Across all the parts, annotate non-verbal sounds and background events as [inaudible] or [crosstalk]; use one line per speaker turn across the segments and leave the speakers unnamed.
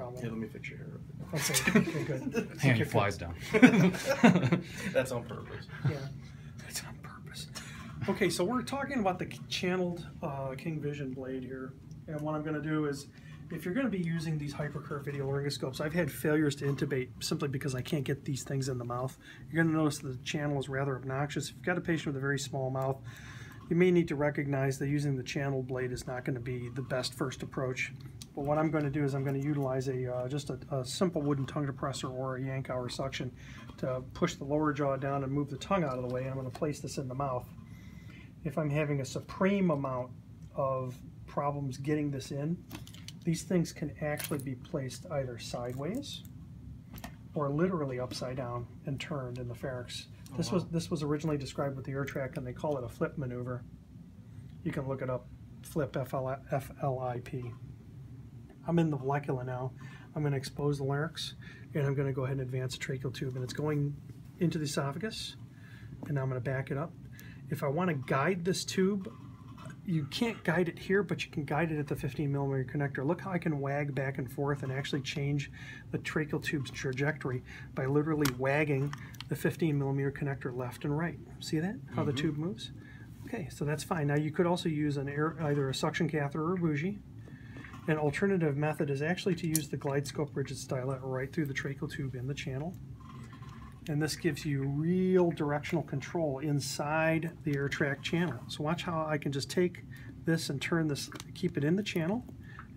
problem.
Here, let me fix your hair.
Okay, [laughs] okay, good.
Hand flies down. [laughs]
That's on purpose.
Yeah, it's on purpose. Okay, so we're talking about the channeled uh, King Vision blade here, and what I'm going to do is, if you're going to be using these hypercurve video laryngoscopes, I've had failures to intubate simply because I can't get these things in the mouth. You're going to notice the channel is rather obnoxious. If you've got a patient with a very small mouth, you may need to recognize that using the channel blade is not going to be the best first approach. But what I'm going to do is I'm going to utilize a uh, just a, a, simple wooden tongue depressor or a Yankauer suction to push the lower jaw down and move the tongue out of the way. And I'm going to place this in the mouth. If I'm having a supreme amount of problems getting this in, these things can actually be placed either sideways or literally upside down and turned in the pharynx. Oh, this
wow.
was this was originally described with the Airtraq, and they call it a flip maneuver. You can look it up, flip F-L-I-P. I'm in the vallecula now. I'm going to expose the larynx, and I'm going to go ahead and advance the tracheal tube, and it's going into the esophagus, and now I'm going to back it up. If I want to guide this tube, you can't guide it here, but you can guide it at the 15 millimeter connector. Look how I can wag back and forth and actually change the tracheal tube's trajectory by literally wagging the 15 millimeter connector left and right. See that? How mm -hmm. the mm-hmm. tube moves? Okay, so that's fine. Now you could also use an air, either a suction catheter or a bougie. An alternative method is actually to use the GlideScope rigid stylet right through the tracheal tube in the channel and this gives you real directional control inside the Airtraq channel. So watch how I can just take this and turn this, keep it in the channel,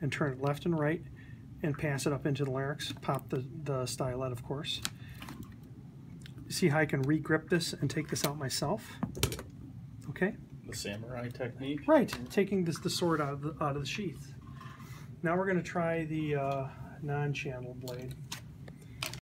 and turn it left and right, and pass it up into the larynx, pop the, the stylet, of course. See how I can re-grip this and take this out myself? Okay?
The samurai technique?
Right, taking this the sword out of the, out of the sheath. Now we're going to try the uh, non-channel blade.